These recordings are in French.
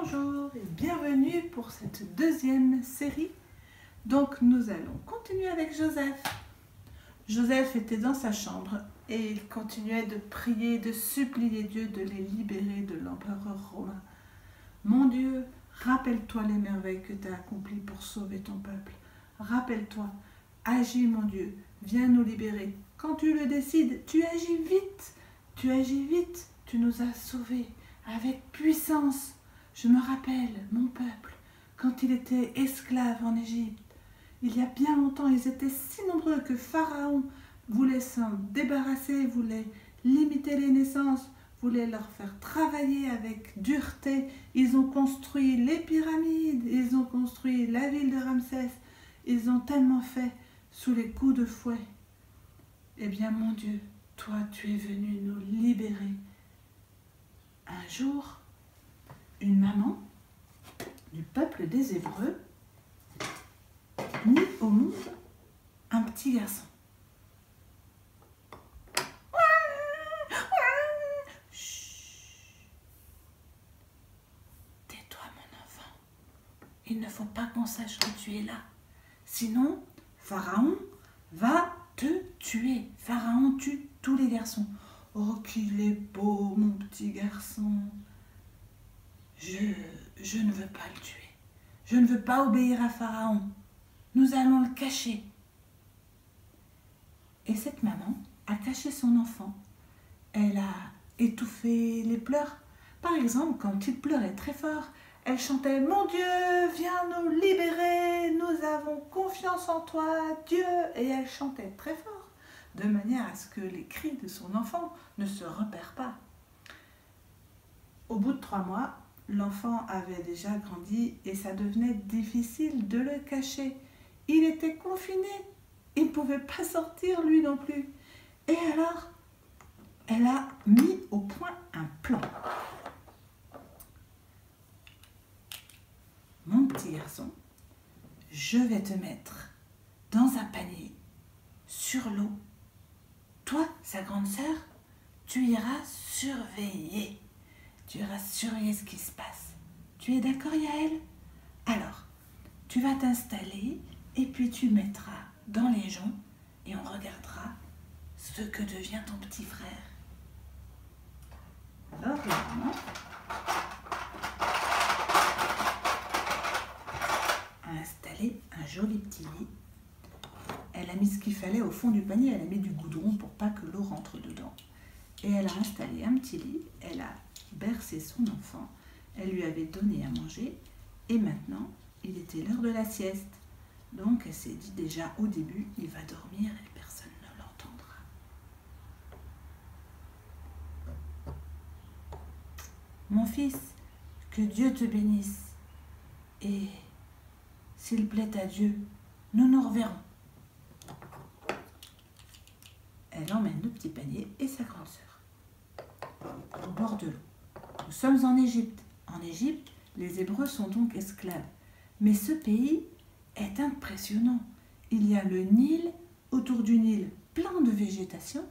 Bonjour et bienvenue pour cette deuxième série. Donc nous allons continuer avec Joseph. Joseph était dans sa chambre et il continuait de prier, de supplier Dieu de les libérer de l'empereur romain. Mon Dieu, rappelle-toi les merveilles que tu as accomplies pour sauver ton peuple. Rappelle-toi, agis mon Dieu, viens nous libérer. Quand tu le décides, tu agis vite, tu agis vite, tu nous as sauvés avec puissance. Je me rappelle, mon peuple, quand il était esclave en Égypte. Il y a bien longtemps, ils étaient si nombreux que Pharaon voulait s'en débarrasser, voulait limiter les naissances, voulait leur faire travailler avec dureté. Ils ont construit les pyramides, ils ont construit la ville de Ramsès. Ils ont tellement fait sous les coups de fouet. Eh bien, mon Dieu, toi, tu es venu nous libérer. Un jour, une maman du peuple des Hébreux mit au monde un petit garçon. Tais-toi mon enfant. Il ne faut pas qu'on sache que tu es là. Sinon, Pharaon va te tuer. Pharaon tue tous les garçons. Oh, qu'il est beau, mon petit garçon. Je, ne veux pas le tuer. Je ne veux pas obéir à Pharaon. Nous allons le cacher. Et cette maman a caché son enfant. Elle a étouffé les pleurs. Par exemple, quand il pleurait très fort, elle chantait Mon Dieu, viens nous libérer, nous avons confiance en toi, Dieu. Et elle chantait très fort, de manière à ce que les cris de son enfant ne se repèrent pas. Au bout de trois mois, l'enfant avait déjà grandi et ça devenait difficile de le cacher. Il était confiné, il ne pouvait pas sortir lui non plus. Et alors, elle a mis au point un plan. Mon petit garçon, je vais te mettre dans un panier sur l'eau. Toi, sa grande sœur, tu iras surveiller. Tu ce qui se passe. Tu es d'accord, Yael? Alors, tu vas t'installer et puis tu mettras dans les joncs et on regardera ce que devient ton petit frère. Alors, maman a installé un joli petit lit. Elle a mis ce qu'il fallait au fond du panier, elle a mis du goudron pour pas que l'eau rentre dedans. Et elle a installé un petit lit, elle a bercé son enfant, elle lui avait donné à manger, et maintenant, il était l'heure de la sieste. Donc, elle s'est dit déjà au début, il va dormir et personne ne l'entendra. Mon fils, que Dieu te bénisse. Et s'il plaît à Dieu, nous nous reverrons. Elle emmène le petit panier et sa grande sœur au bord de l'eau. Nous sommes en Égypte. En Égypte, les Hébreux sont donc esclaves. Mais ce pays est impressionnant. Il y a le Nil, autour du Nil, plein de végétation,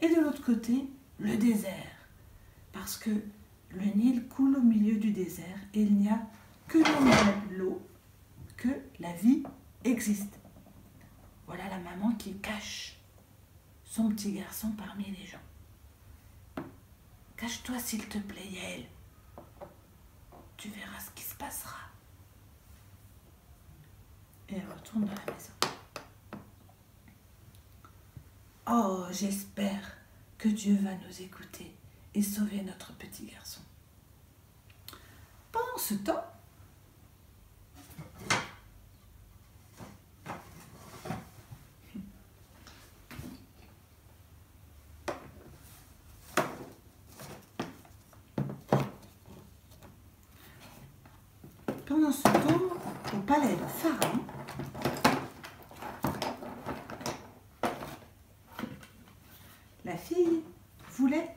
et de l'autre côté, le désert. Parce que le Nil coule au milieu du désert et il n'y a que l'eau, que la vie existe. Voilà la maman qui cache petit garçon parmi les gens. Cache-toi s'il te plaît, Yael. Tu verras ce qui se passera. Et elle retourne dans la maison. Oh, j'espère que Dieu va nous écouter et sauver notre petit garçon. Pendant ce temps, Pendant ce temps, au palais de Pharaon, la fille voulait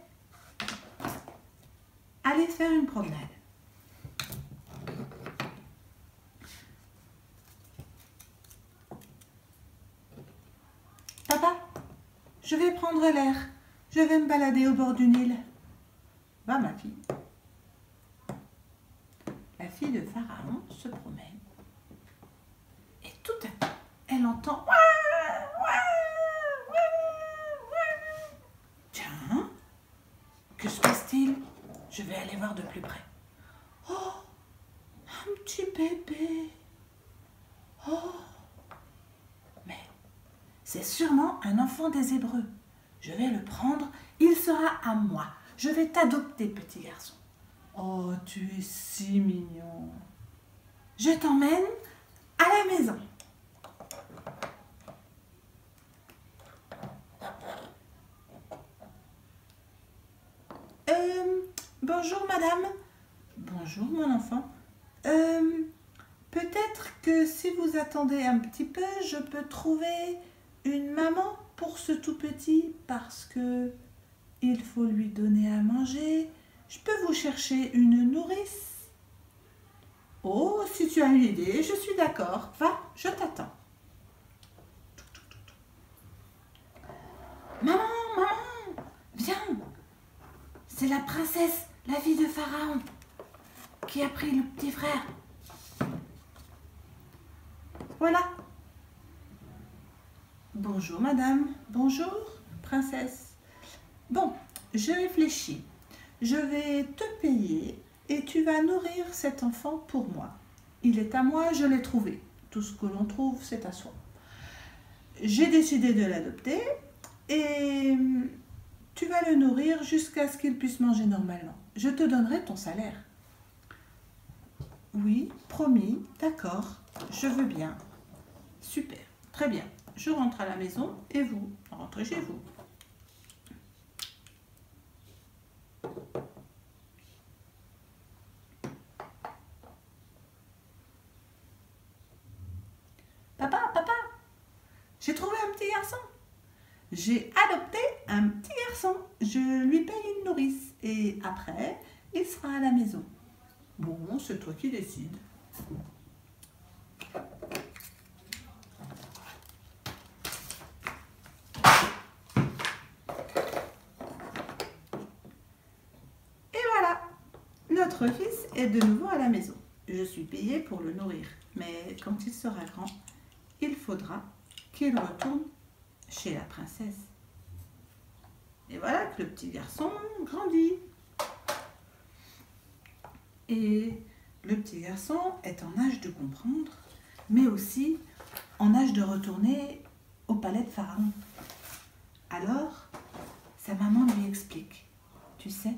aller faire une promenade. Papa, je vais prendre l'air. Je vais me balader au bord du Nil. Va, ma fille. Fille de Pharaon se promène. Et tout à coup, elle entend Tiens, que se passe-t-il? Je vais aller voir de plus près. Oh, un petit bébé. Oh, mais c'est sûrement un enfant des Hébreux. Je vais le prendre, il sera à moi. Je vais t'adopter, petit garçon. Oh, tu es si mignon. Je t'emmène à la maison. Euh, bonjour madame. Bonjour mon enfant. Euh, Peut-être que si vous attendez un petit peu, je peux trouver une maman pour ce tout petit parce que il faut lui donner à manger. Je peux vous chercher une nourrice. Oh, si tu as une idée, je suis d'accord. Va, je t'attends. Maman, maman, viens. C'est la princesse, la fille de Pharaon, qui a pris le petit frère. Voilà. Bonjour madame, bonjour princesse. Bon, je réfléchis. Je vais te payer et tu vas nourrir cet enfant pour moi. Il est à moi, je l'ai trouvé. Tout ce que l'on trouve, c'est à soi. J'ai décidé de l'adopter et tu vas le nourrir jusqu'à ce qu'il puisse manger normalement. Je te donnerai ton salaire. Oui, promis, d'accord, je veux bien. Super, très bien. Je rentre à la maison et vous, rentrez chez vous. Papa, papa, j'ai trouvé un petit garçon. J'ai adopté un petit garçon. Je lui paye une nourrice et après, il sera à la maison. Bon, c'est toi qui décides. Et voilà, notre fils est de nouveau à la maison. Je suis payée pour le nourrir, mais quand il sera grand, il faudra qu'il retourne chez la princesse. Et voilà que le petit garçon grandit. Et le petit garçon est en âge de comprendre, mais aussi en âge de retourner au palais de Pharaon. Alors, sa maman lui explique, tu sais,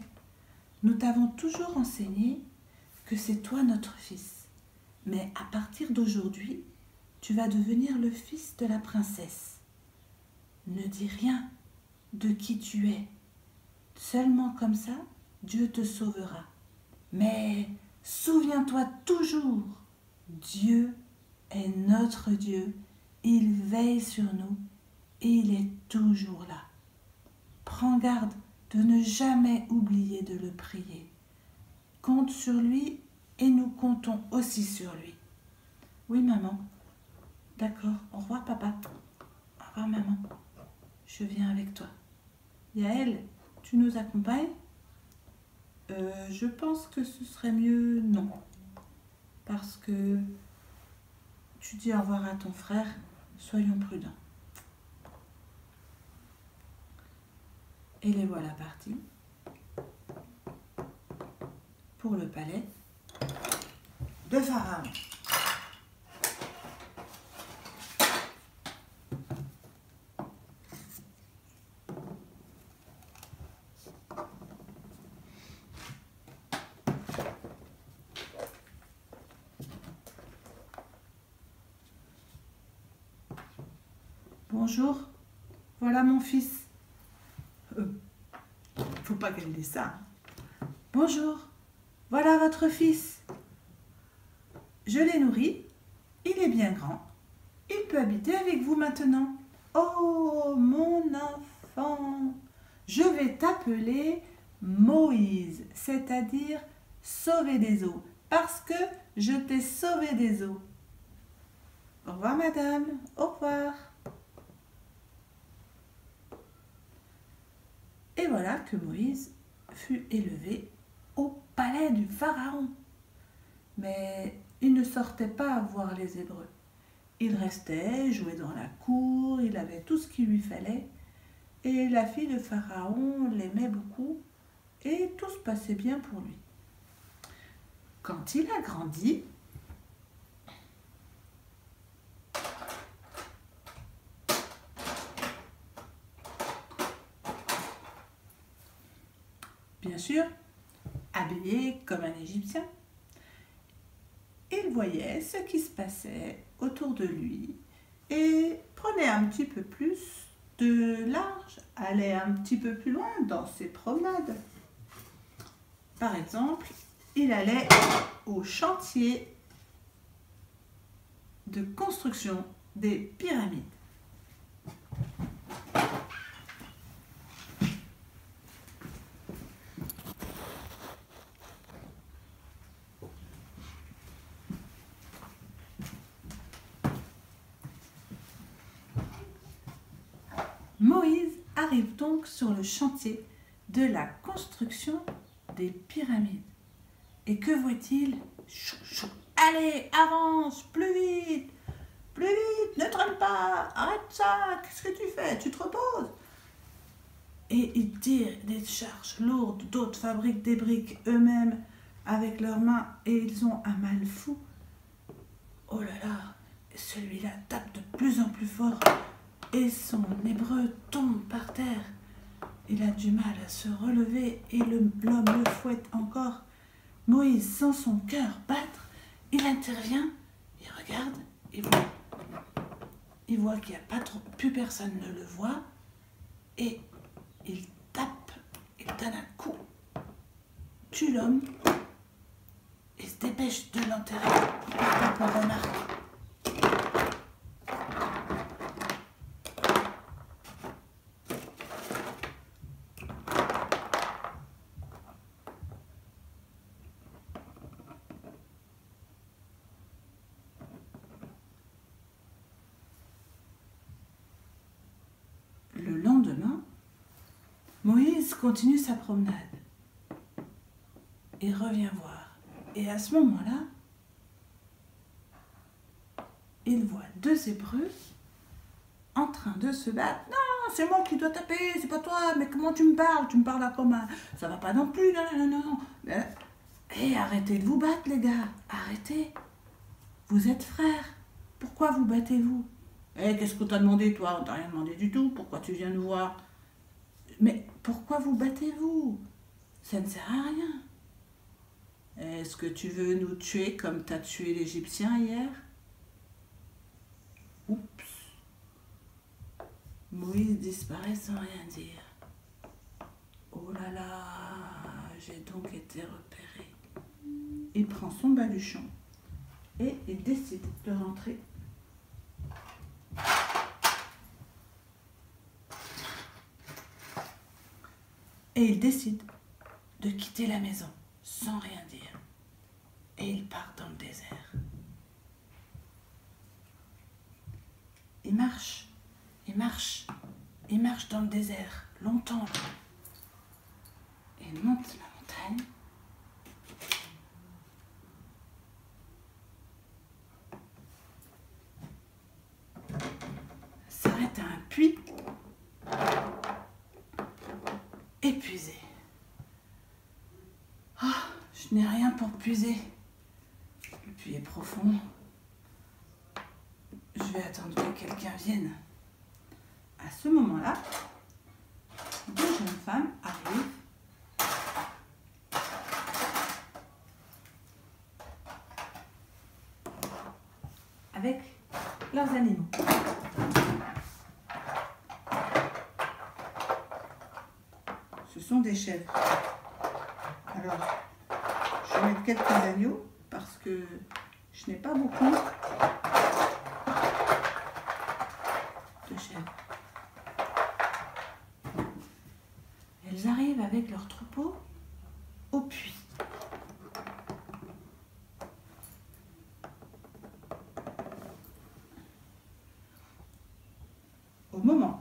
nous t'avons toujours enseigné que c'est toi notre fils, mais à partir d'aujourd'hui, tu vas devenir le fils de la princesse. Ne dis rien de qui tu es. Seulement comme ça, Dieu te sauvera. Mais souviens-toi toujours, Dieu est notre Dieu. Il veille sur nous et il est toujours là. Prends garde de ne jamais oublier de le prier. Compte sur lui et nous comptons aussi sur lui. Oui, maman. D'accord. Au revoir, papa. Au revoir, maman. Je viens avec toi. Yael, tu nous accompagnes? Euh, Je pense que ce serait mieux non. Parce que tu dis au revoir à ton frère. Soyons prudents. Et les voilà partis pour le palais de Pharaon. Bonjour, voilà mon fils. Euh, faut pas qu'elle dise ça. Bonjour, voilà votre fils. Je l'ai nourri, il est bien grand. Il peut habiter avec vous maintenant. Oh, mon enfant, je vais t'appeler Moïse, c'est-à-dire sauver des eaux, parce que je t'ai sauvé des eaux. Au revoir, madame. Au revoir. Et voilà que Moïse fut élevé au palais du Pharaon. Mais il ne sortait pas voir les Hébreux. Il restait, jouait dans la cour, il avait tout ce qu'il lui fallait. Et la fille de Pharaon l'aimait beaucoup et tout se passait bien pour lui. Quand il a grandi, habillé comme un Égyptien, il voyait ce qui se passait autour de lui et prenait un petit peu plus de large, allait un petit peu plus loin dans ses promenades. Par exemple, il allait au chantier de construction des pyramides. Moïse arrive donc sur le chantier de la construction des pyramides. Et que voit-il Allez, avance, plus vite, plus vite, ne traîne pas, arrête ça, qu'est-ce que tu fais? Tu te reposes Et ils tirent des charges lourdes, d'autres fabriquent des briques eux-mêmes avec leurs mains et ils ont un mal fou. Oh là là, celui-là tape de plus en plus fort et son hébreu tombe par terre. Il a du mal à se relever et l'homme le, fouette encore. Moïse sent son cœur battre. Il intervient, il regarde, il voit, il voit qu'il n'y a pas trop, plus personne ne le voit et il tape, il donne un coup, tue l'homme et se dépêche de l'enterrer. Moïse continue sa promenade et revient voir. Et à ce moment-là, il voit deux Hébreux en train de se battre. Non, c'est moi qui dois taper, c'est pas toi, mais comment tu me parles? Tu me parles à comment Ça va pas non plus, non, non, non, non. Hé, arrêtez de vous battre, les gars, arrêtez. Vous êtes frères, pourquoi vous battez-vous? Eh, qu'est-ce que t'as demandé, toi? On t'a rien demandé du tout, pourquoi tu viens nous voir? Mais pourquoi vous battez-vous? Ça ne sert à rien. Est-ce que tu veux nous tuer comme t'as tué l'Égyptien hier? Oups. Moïse disparaît sans rien dire. Oh là là, j'ai donc été repéré. Il prend son baluchon et il décide de rentrer Et il décide de quitter la maison sans rien dire. Et il part dans le désert. Il marche, il marche, il marche dans le désert longtemps. Et il monte la montagne. S'arrête à un puits épuisé. Ah, je n'ai rien pour puiser. Le puits est profond. Je vais attendre que quelqu'un vienne. À ce moment-là, deux jeunes femmes arrivent. avec leurs animaux. des chèvres. Alors, mettre quelques agneaux parce que je n'ai pas beaucoup de chèvres. Elles arrivent avec leur troupeau au puits. Au moment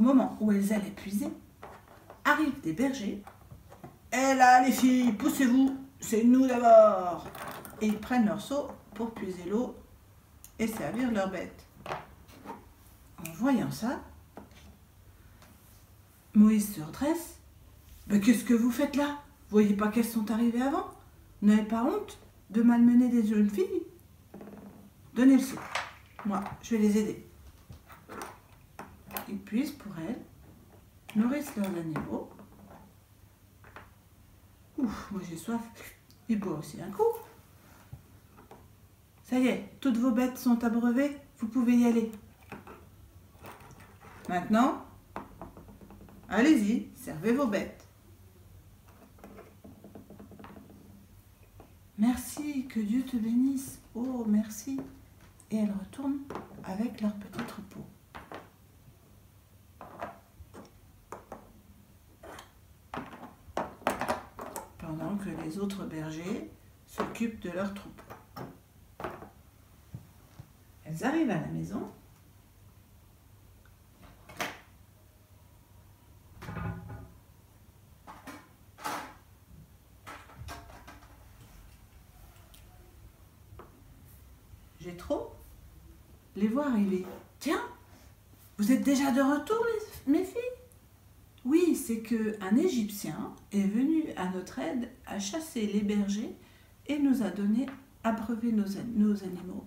moment où elles allaient puiser, arrivent des bergers. Et là, les filles, poussez-vous, c'est nous d'abord. Et ils prennent leur seau pour puiser l'eau et servir leurs bêtes. En voyant ça, Moïse se redresse. Mais qu'est-ce que vous faites là? Voyez pas qu'elles sont arrivées avant? N'avez pas honte de malmener des jeunes filles? Donnez le seau. Moi, je vais les aider. Ils puissent pour elles, nourrissent leurs animaux. Ouf, moi j'ai soif. Ils boivent aussi un coup. Ça y est, toutes vos bêtes sont abreuvées, vous pouvez y aller. Maintenant, allez-y, servez vos bêtes. Merci, que Dieu te bénisse. Oh, merci. Et elles retournent avec leur petit troupeau. Pendant que les autres bergers s'occupent de leur troupeau. Elles arrivent à la maison. J'ai trop les voir arriver. Tiens, vous êtes déjà de retour, mes filles? Oui, c'est que un Égyptien est venu à notre aide à chasser les bergers et nous a donné abreuver nos, an- nos animaux.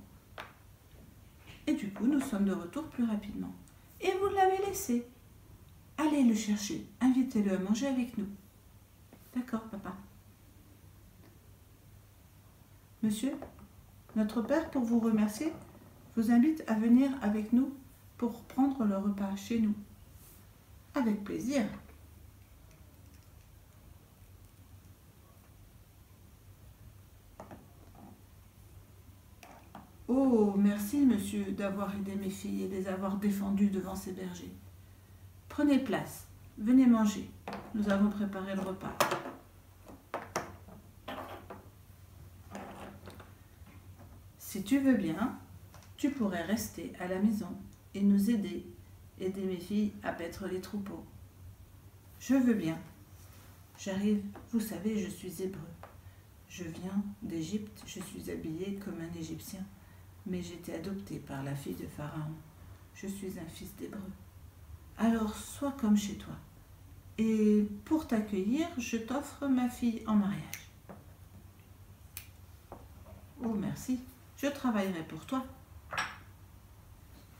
Et du coup, nous sommes de retour plus rapidement. Et vous l'avez laissé. Allez le chercher, invitez-le à manger avec nous. D'accord, papa. Monsieur, notre père, pour vous remercier, vous invite à venir avec nous pour prendre le repas chez nous. Avec plaisir. Oh, merci, monsieur, d'avoir aidé mes filles et les avoir défendues devant ces bergers. Prenez place, venez manger. Nous avons préparé le repas. Si tu veux bien, tu pourrais rester à la maison et nous aider, aider mes filles à paître les troupeaux. Je veux bien. J'arrive, vous savez, je suis hébreu. Je viens d'Égypte, je suis habillée comme un Égyptien, mais j'ai été adoptée par la fille de Pharaon. Je suis un fils d'hébreu. Alors sois comme chez toi. Et pour t'accueillir, je t'offre ma fille en mariage. Oh, merci. Je travaillerai pour toi.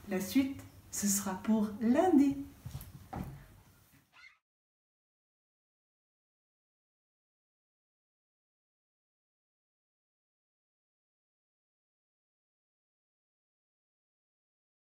La suite, ce sera pour lundi.